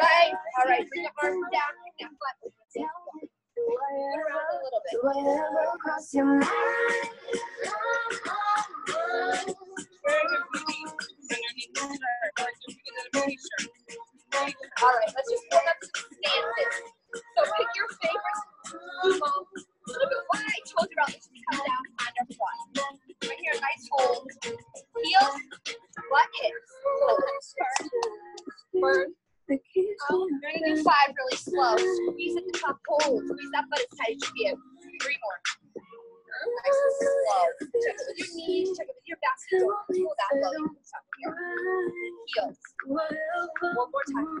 Right. All right. Bring the arms down. Butt. Around a little bit. All right, let's just pull up. So pick your favorite small. Look at what I told you about this. Come down on our front. Right here, nice hold. Heels, hips. Hold. Turn. Turn. Um, you're gonna do five really slow. Squeeze at the top. Hold. Squeeze that butt as tight as you can. Three more. Nice and slow. Check it with your knees. Check it with your back. Pull that low. Heels. One more time.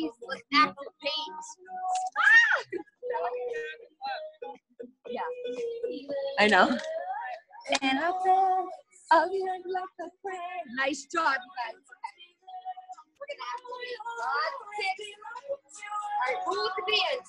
the knees. Let's activate. Yeah. I know. And I feel of oh, you like a friend. Nice job, you guys. We're gonna activate on six. All right, move the bands.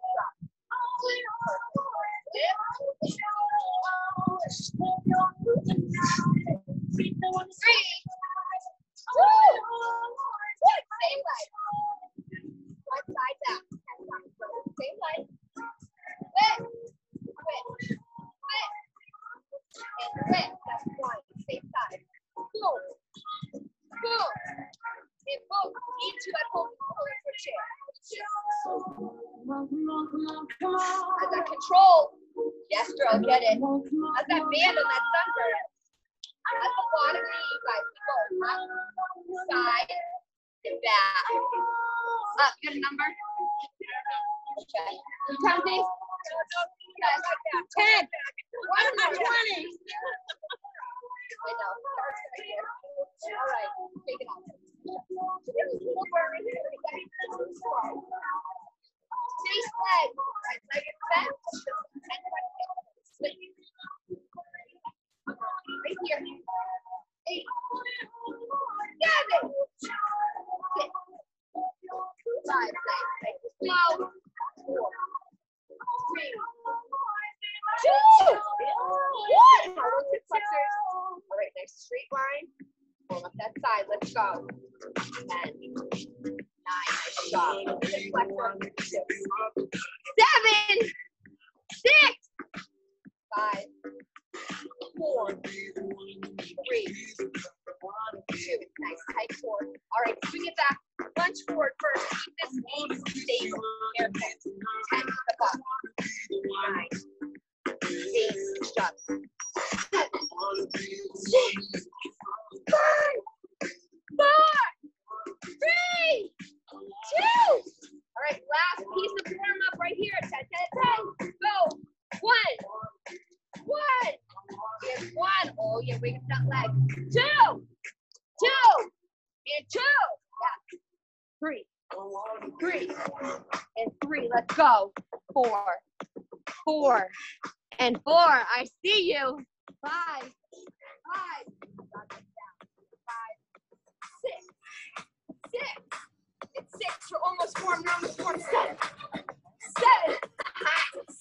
five, four, three, two. All right, last piece of warm up right here. 10, 10, 10. Go. One, one. Here's one. Oh, you're waving that leg. Two, two, and two. Yeah. Three, three, and three. Let's go. Four, four, and four. I see you. Five, You're almost formed. Seven, seven,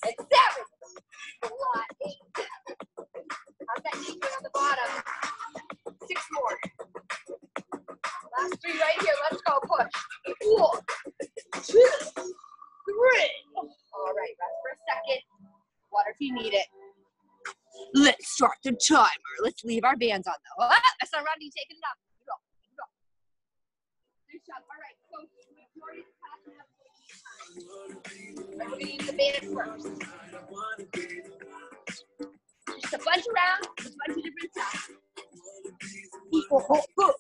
seven. Lot. Eight. How's that knee on the bottom? Six more. Last three right here. Let's go. Push. Four, two, three. All right. Rest for a second. Water if you need it. Let's start the timer. Let's leave our bands on though. Ah, I saw Rodney taking it up. Go. Go. Good job. All right. So of the class will have 14 times. We're gonna use the first. Just a bunch of rounds, a bunch of different food.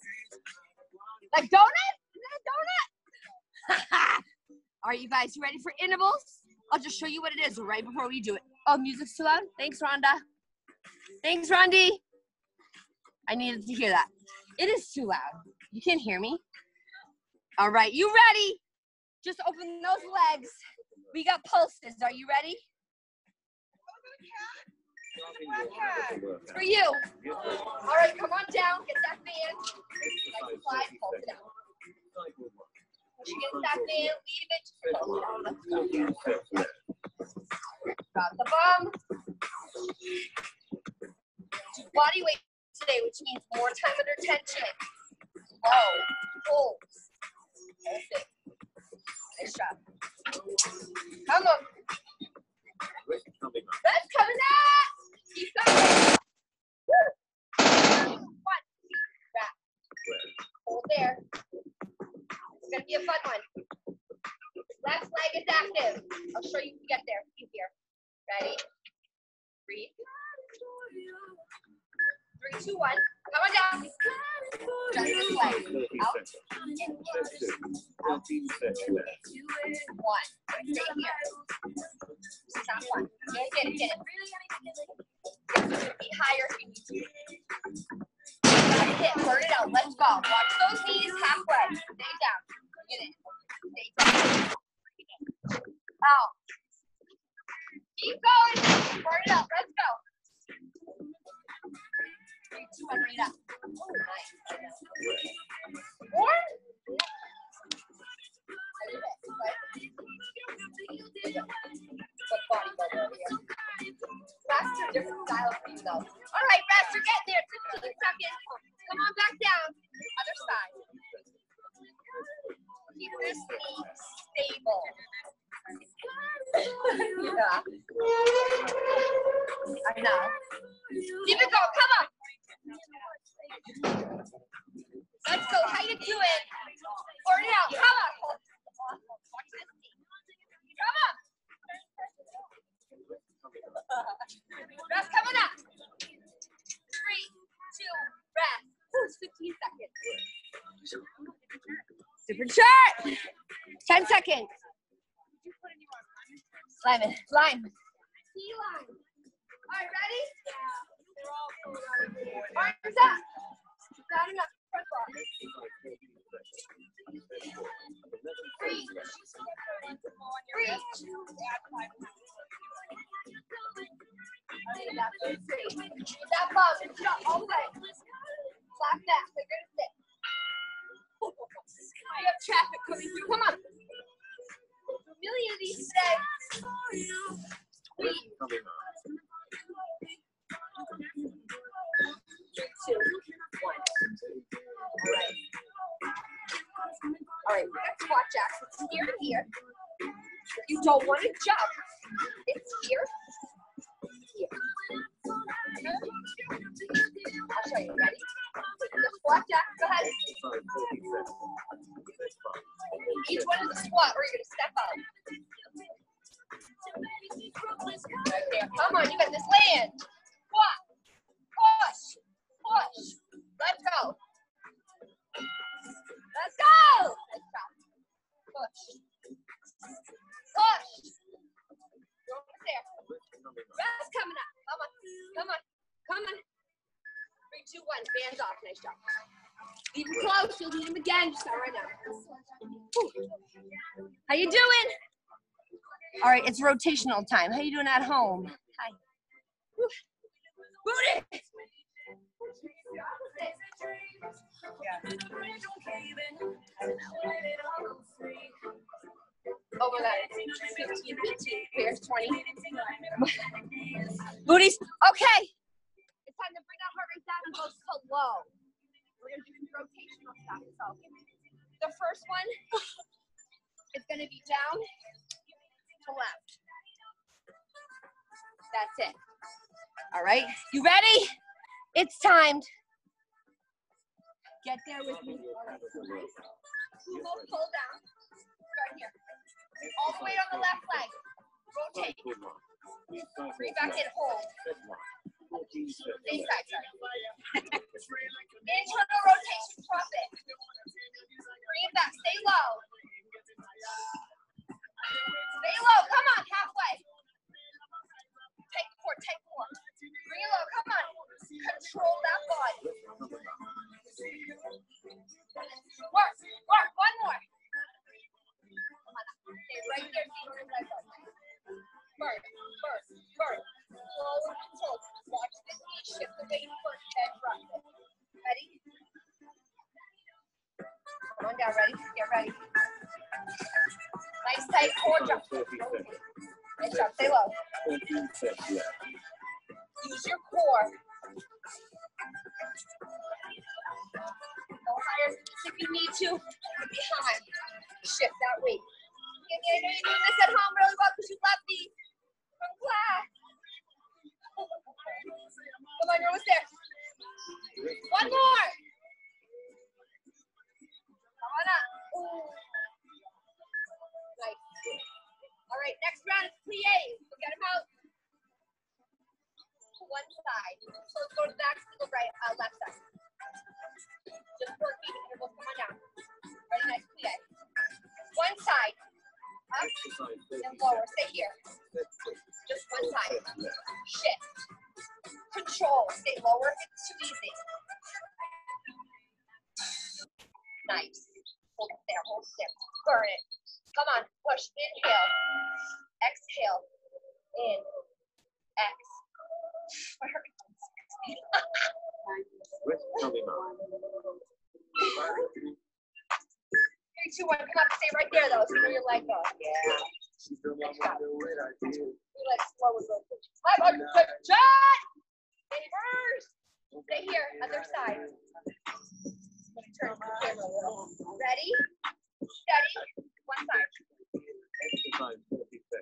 Like donut? Is that donut? Are you guys ready for intervals? I'll just show you what it is right before we do it. Oh, music's too loud? Thanks, Rhonda. Thanks, Rondi. I needed to hear that. It is too loud. You can't hear me. All right, you ready? Just open those legs. We got pulses. Are you ready? For you. All right, come on down. Get that band. Pulse it out. Push against that band. Leave it. Just pulse it out. Let's go. Drop the bum. Do body weight today, which means more time under tension. Low. Pulse. Nice job. Come on. That's coming up. Keep going. Woo. One. Back. Hold there. It's gonna be a fun one. Left leg is active. I'll show you if you get there. You here. Ready? Breathe. Three, two, one. Come on down. Just this leg. Out. One. Stay here. Get it, get it. Be higher if you need to. That's it. Burn it out. Let's go. Watch those knees halfway. Different style you though. All right. You're getting there. 15 seconds. Come on back down. Other side. Keep this knee stable. yeah. I know. Keep it going. Come on. Let's go. How you doing? Burn it out. Come on. Watch this knee. Come on. Rest coming up. Three, two, rest. Ooh, 15 seconds. Different shirt. 10 seconds. Lyman, line. Key line. All right, ready? Arms up. Down and up. Front bar. Reach. Reach. That ball, good job, all the way. Slap that, so you're gonna sit. We have traffic coming through, come on. A million of these today. All right, we're going to squat jacks. It's here and here. You don't want to jump. It's here. Here. I'll show you. Ready? The squat jacks. Go ahead. Each one is a squat. We're Leave him close. You'll need him again. Just not right now. How you doing? All right, it's rotational time. How you doing at home? Hi. Booty. Oh my god, it's 15, 15, pairs 20. Booties. Okay. It's time to bring that heart rate down and go slow. We're gonna do some rotational stuff. So the first one is gonna be down to left. That's it. All right, you ready? It's timed. Get there with me. Pull down. Start here. All the way on the left leg. Rotate. Bring back in. Hold. Internal rotation. Drop it. Bring it back. Stay low. Stay low. Come on. Halfway. Take more. Take more. Bring it low. Come on. Control that body. Work. Work. One more. Come on. Stay right there. Burn. Burn. Burn. Slow shift the weight first, then drop. Ready? Come on down. Ready? Get ready. Nice tight core jump. Nice job. Stay low. Use your core. Go higher if you need to. Behind. Shift that weight. This round is plies. We'll one side. So go to the back to the right, uh, left side. Just work even intervals. Come on down. Ready, nice plie. One side. Up and lower. Stay here. Just one side. Shift. Control. Stay lower. It's too easy. Nice. Hold it there. Hold it there. Burn it. Come on. Push. Inhale. Exhale. In. X. Three, two, one. Come up. Stay right there, though. Know your leg goes. Yeah. Do like slow low. Five hundred shot. Reverse. Stay here. Other side. Turn the camera a little. Ready? Steady. One side.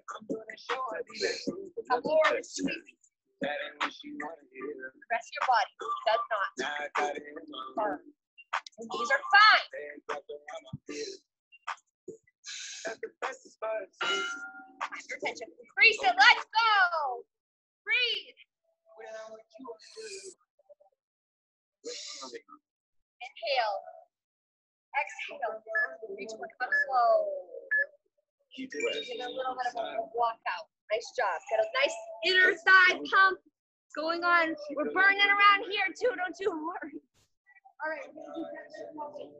Come more. It's too easy. Rest your body. Does not. Burn. And these are fine. Your attention. Increase it. Let's go. Breathe. Inhale. Exhale. Reach one up slow. Get a little bit of a walk out. Nice job. Got a nice inner thigh pump going on. We're burning around here too. Don't you worry. All right. We're gonna do.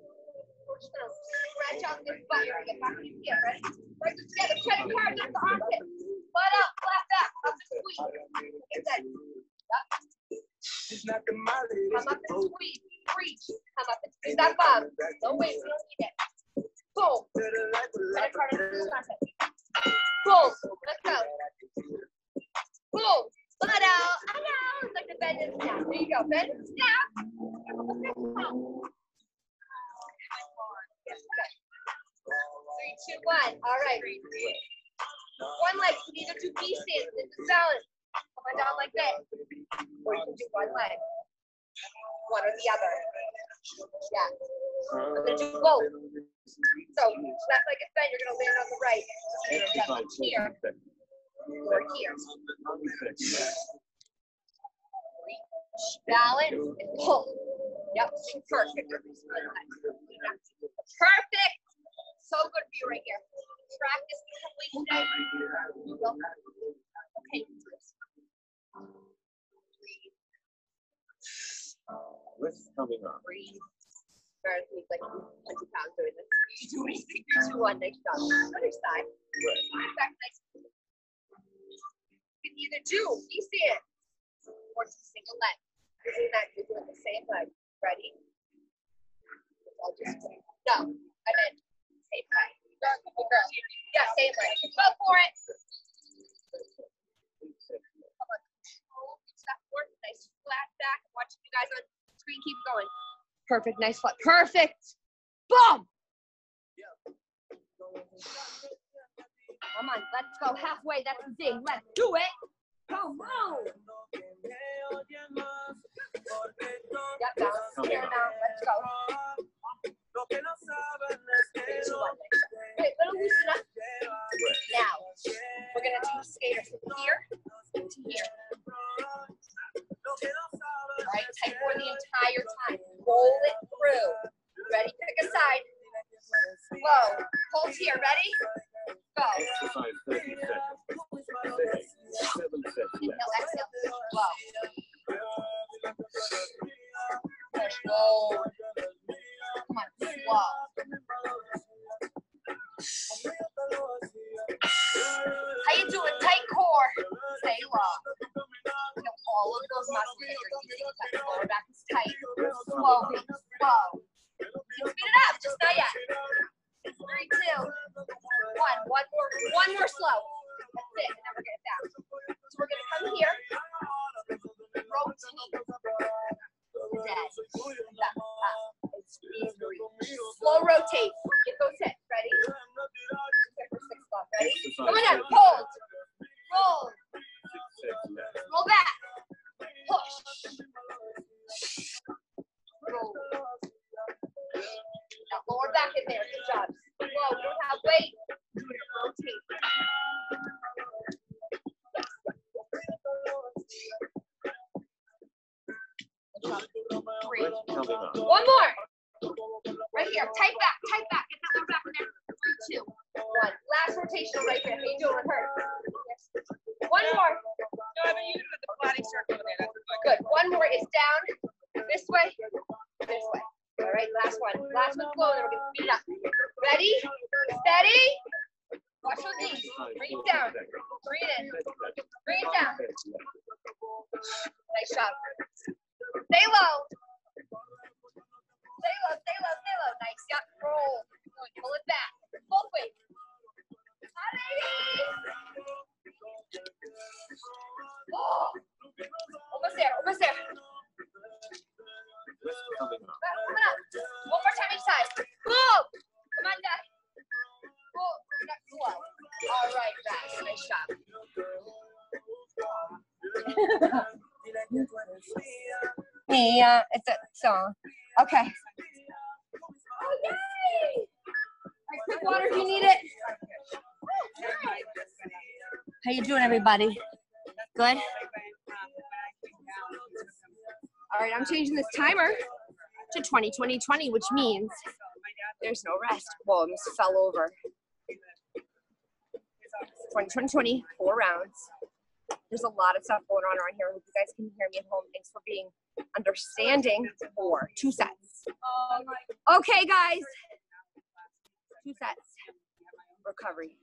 We're just gonna stretch out this butt. Get back your feet. Ready? Right this together. Credit card against the armpit. Butt up, flat back. Up and squeeze. Get that. Come up and squeeze. Reach. Come up and squeeze that bum. No wait, we don't need it. Boom. Credit card the armpit. Boom. Let's go. Boom. Butt out. I know. It's like the bend and snap. There you go. Bend and snap. Three, two, one. All right. One leg. You can either do stance. This is balance. Come on down like this. Or you can do one leg. one or the other. Yeah. I'm gonna do both. So left leg is bent, you're gonna land on the right. You're gonna jump here or here. Reach, balance, and pull. Yep, perfect. Perfect. So good for you right here. Practice completion. Okay. Breathe. Coming up? Breathe. Bear with like 20 pounds doing this. You do anything. Three, two, one. Nice job. Other side. Back nice. You can either do easy it or just single leg. You're doing that. You're doing the same leg. Ready? I'll just no. I meant same leg. Yeah, same leg. Go for it. Come on. Hold, reach that forward. Nice flat back. Watching you guys on screen. Keep going. Perfect. Nice flat. Perfect. Boom. Come on. Let's go halfway. That's the thing. Let's do it. Come on. Yep, balance here now. Let's go. Three, two, one. Wait, little loosen up. Now, we're gonna do skaters from here to here. Right, tight for the entire time. Roll it through. Ready? Pick a side. Slow. Hold here. Ready? Go. Exercise 30 seconds. Six, seven seconds Inhale, exhale. Slow. Roll. Come on, slow. How you doing? Tight core. Stay low. You're using. Back is tight. Slowly, slow. One more is down. This way. This way. All right. Last one. Last one slow. Then we're gonna speed up. Ready? Steady. Watch your knees. Bring it down. Song. Okay. Oh, yay! Quick water if you need it. How you doing, everybody? Good. All right, I'm changing this timer to 20, 20, 20, which means there's no rest. Whoa, I almost fell over. 20, 20, 20, four rounds. There's a lot of stuff going on around here. I hope you guys can hear me at home. Thanks for being understanding. for two sets. Oh, okay, guys. Two sets. Recovery.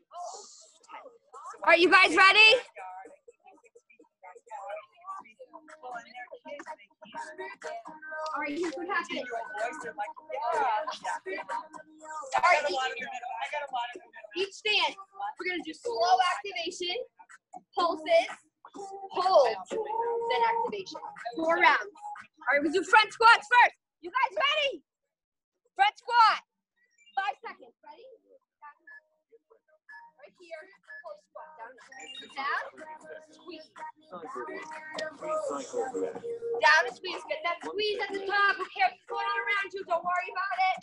Right, you guys ready? All right, here's what happens. All right, each, each stand, we're gonna do slow activation, pulses, hold, then activation. Four rounds. All right, we do front squats first. You guys ready? Front squat. Five seconds. Ready? Right here. Close squat. Down. Down. Squeeze. Down squeeze. Get that squeeze at the top. Who cares what's going on around you? Don't worry about it.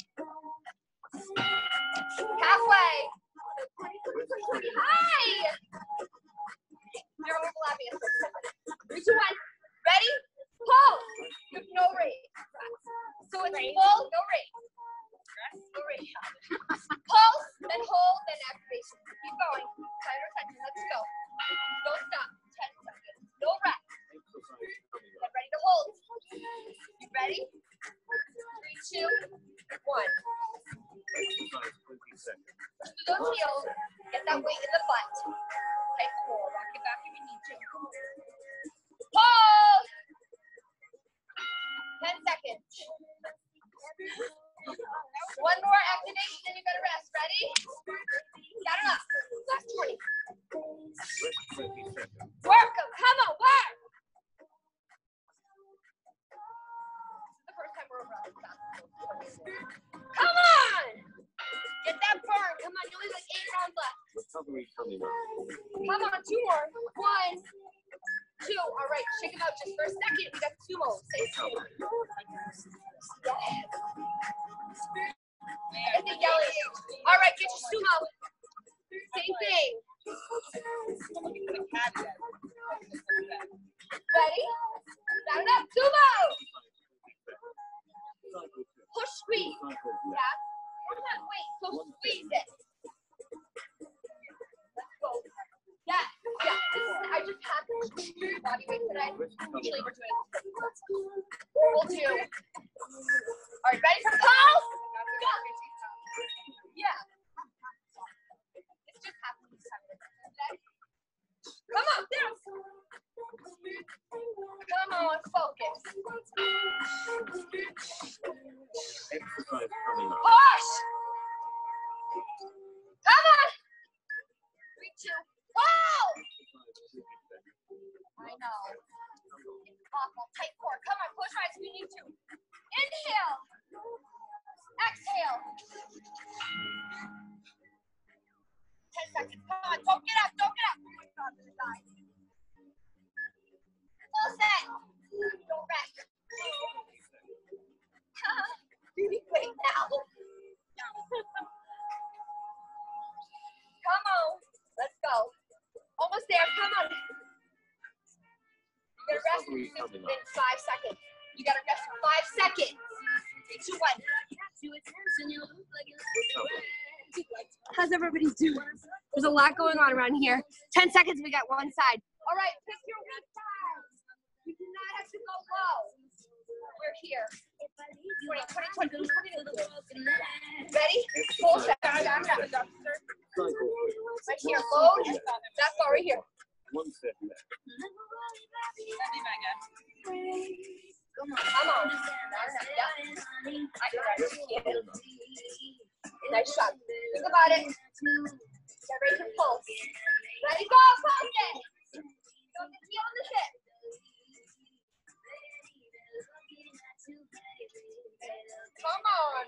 Come on, two more. One, two. All right, shake them out just for a second. We got sumo. Say sumo. I think yell at. All right, get your sumo. Same thing. Ready? Stand up, sumo. Push, squeeze. Yeah. Come on, wait. So squeeze it. Yeah. This is, I just have body weight today. Usually we're doing Roll two. All right, ready for pulse? Go. Yeah. It's just happening this time. Come on, down. Come on, focus. Push. Come on. Three, two. Whoa! I know. It's awful. Tight core. Come on, push right if you need to. Inhale. Exhale. Ten seconds. Come on. Don't get up. Don't get up. Oh my God, I'm gonna die. You gotta rest in in five seconds. You gotta rest for five seconds. Three, two, one. How's everybody doing? There's a lot going on around here. 10 seconds, we got one side. All right, pick your weak side. You do not have to go low. We're here. 20, 20, 20, 20. Ready? Full set. Down, down, down. Right here. Load. That's all right here. One it. Nice shot. Think about it. Get ready to pulse. Ready, go. Pulse it. Don't get on the hip. Come on.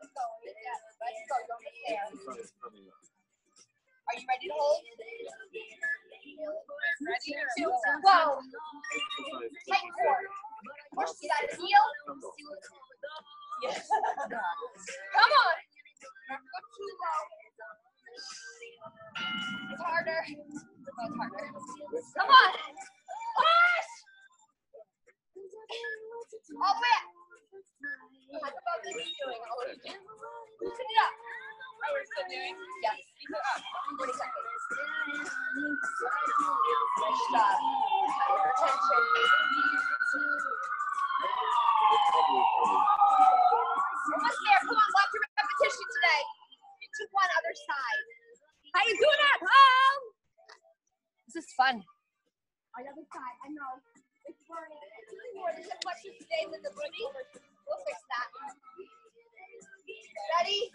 Going. Yeah, Let's go. Don't there. Exercise coming up. Are you ready to hold? Ready? Two. Exercise Tight core. Push to that heel. Yes. Come on. Don't go too low. It's harder. Oh, it's harder. Come on. Push. All the way up. How about this is doing? You. Loosen it up. Oh, we're still doing? Yes. Keep it up. 40 seconds. Nice job. Tighter attention. Almost there. Come on, lots of repetition today. To one other side. How you doing at home? This is fun. On the other side. I know. It's burning. It's really more. There's a question today with the booty. We'll fix that. Ready?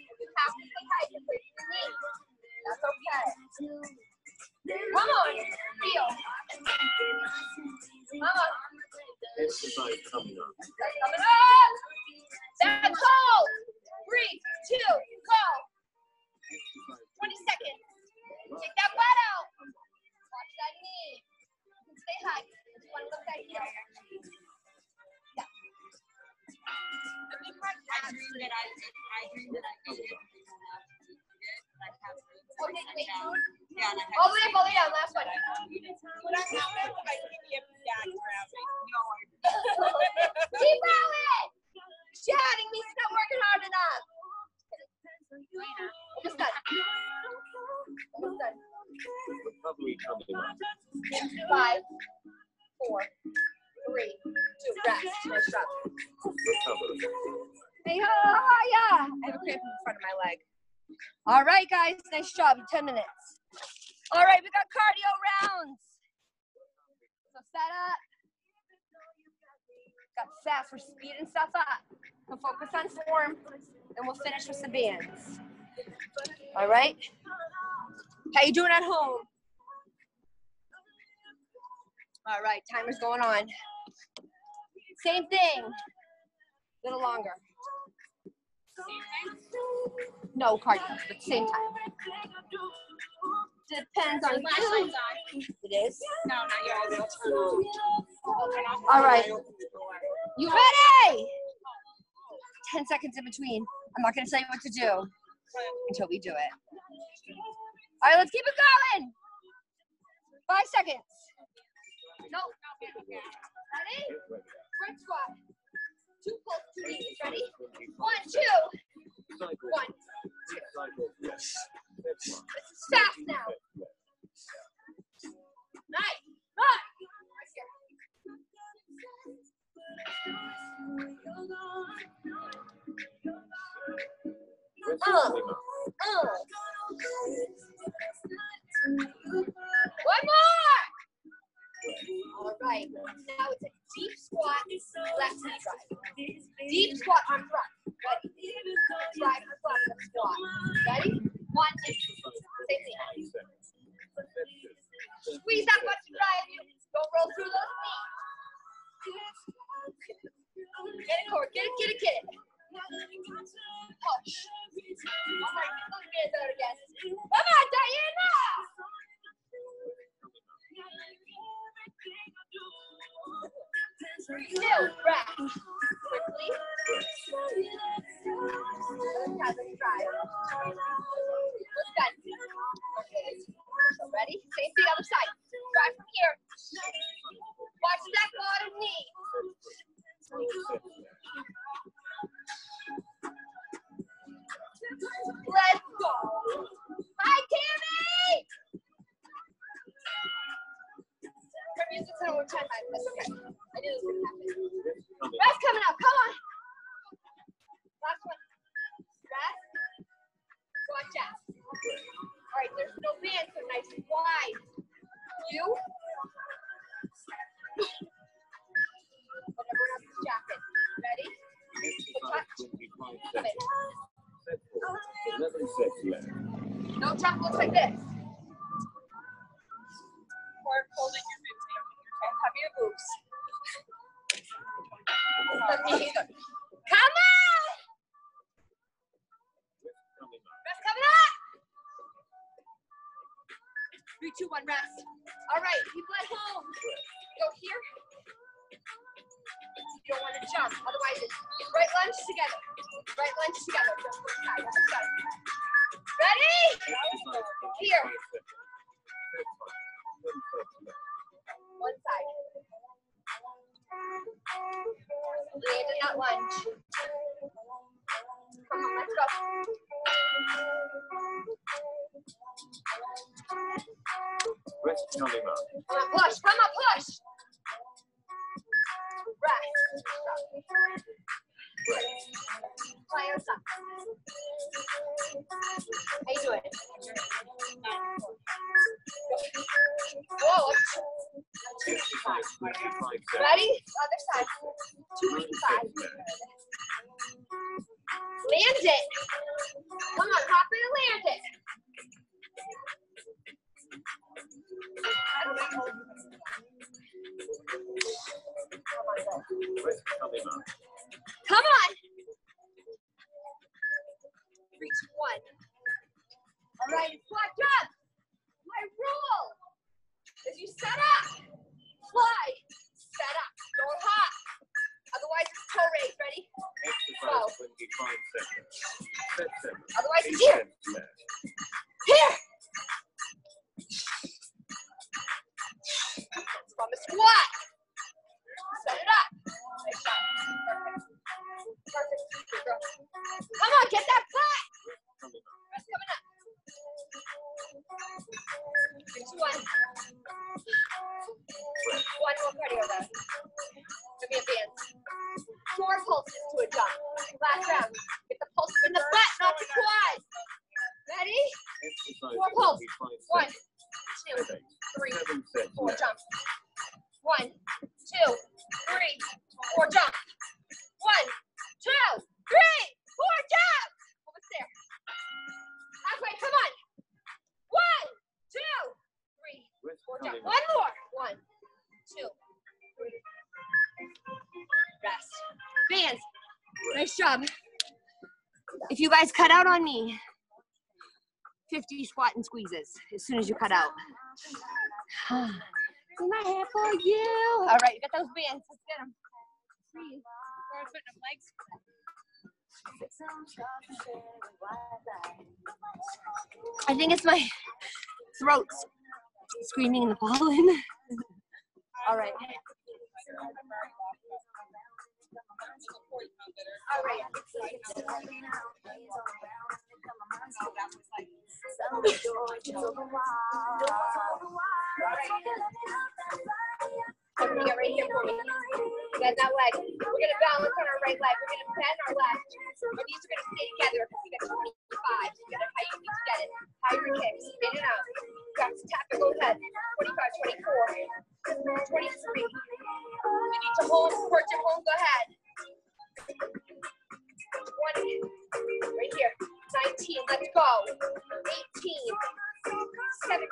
side coming Nice job, 10 minutes. All right, we got cardio rounds. So set up. Got we're speeding stuff up. We'll focus on form, and we'll finish with the bands. All right? How you doing at home? All right, timer's going on. Same thing, a little longer. No, cardinals, but same time. Depends on you. it is. No, not yours. All right. You ready? 10 seconds in between. I'm not going to tell you what to do until we do it. All right, let's keep it going. Five seconds. No. Ready? Squat. Two pulse, two knees. Ready? One, two. One, two. This is fast now. Nice. Uh, nice. Oh. Oh. One more! All right, now it's a deep squat deep squat on Last one. Rest. Watch out. All right, there's no band, so nice wide. You Push, grandma, push. From guys cut out on me, 50 squat and squeezes as soon as you cut out. My hair for you. All right, you got those bands. Let's get them. I think it's my throat screaming in the pollen. All right. Alright. Right. Everybody get right here for me. Bend that leg. We're gonna balance on our right leg. We're gonna bend our left. Our knees are gonna stay together. We got 25. You got it how you need to get it. High your kicks. Spin it out. Got to tap it. Go ahead. 25, 24, 23. You need to hold. support your home. Go ahead. 20. Right here. 19. Let's go. 18. 17.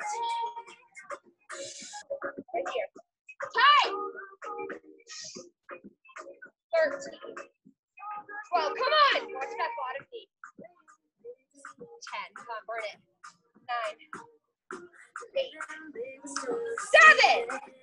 Right here. Time. 13. 12. Come on. Watch that bottom knee. 10. Come on, burn it. 9. 8. 7.